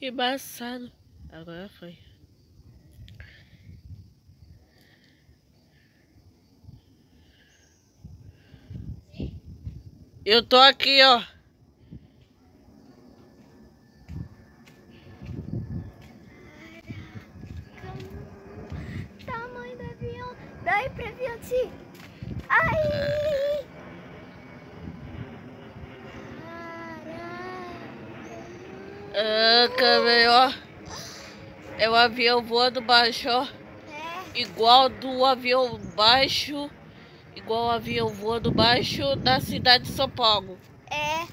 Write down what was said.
Embaçado. Agora foi. Eu tô aqui, ó. Tamanho do avião. Daí pra se... Ai! Ah, ó. É o avião voando baixo, ó. É. Igual do avião baixo. Igual o avião voando baixo da cidade de São Paulo. É.